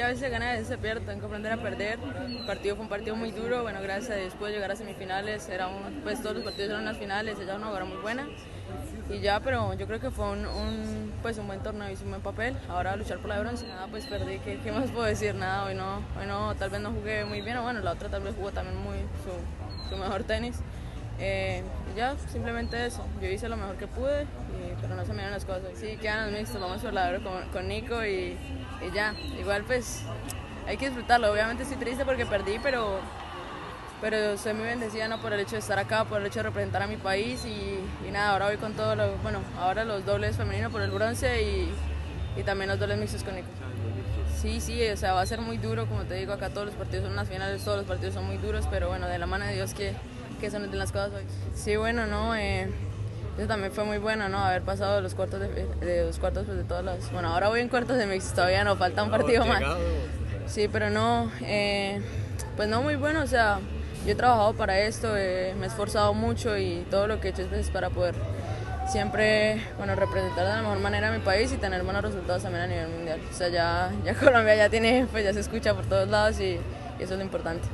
a veces se gana, a veces se pierde, tengo que aprender a perder. El partido fue un partido muy duro, bueno, gracias a Dios pude llegar a semifinales, era un, pues todos los partidos eran las finales, ella una jugadora muy buena. Y ya, pero yo creo que fue un, un, pues un buen torneo, hice un buen papel. Ahora a luchar por la bronce, nada, pues perdí, ¿qué, qué más puedo decir? Nada, hoy no, hoy no, tal vez no jugué muy bien, o bueno, la otra tal vez jugó también muy su, su mejor tenis. Eh, ya, simplemente eso. Yo hice lo mejor que pude, y, pero no se me dieron las cosas. Sí, quedan los mixtos, vamos por la con, con Nico y, y, ya. Igual pues hay que disfrutarlo. Obviamente estoy triste porque perdí, pero, pero soy muy bendecida ¿no? por el hecho de estar acá, por el hecho de representar a mi país y, y nada, ahora voy con todo lo, bueno, ahora los dobles femeninos por el bronce y, y también los dobles mixtos con Nico. Sí, sí, o sea, va a ser muy duro, como te digo, acá todos los partidos son las finales, todos los partidos son muy duros, pero bueno, de la mano de Dios que que son de las cosas hoy. Sí, bueno, no, eh, eso también fue muy bueno, ¿no? Haber pasado los cuartos de, de los cuartos pues, de todas las. Bueno, ahora voy en cuartos de mix, todavía no, falta un partido más. Sí, pero no, eh, pues no muy bueno, o sea, yo he trabajado para esto, eh, me he esforzado mucho y todo lo que he hecho es para poder siempre, bueno, representar de la mejor manera a mi país y tener buenos resultados también a nivel mundial. O sea, ya, ya Colombia ya tiene, pues ya se escucha por todos lados y, y eso es lo importante.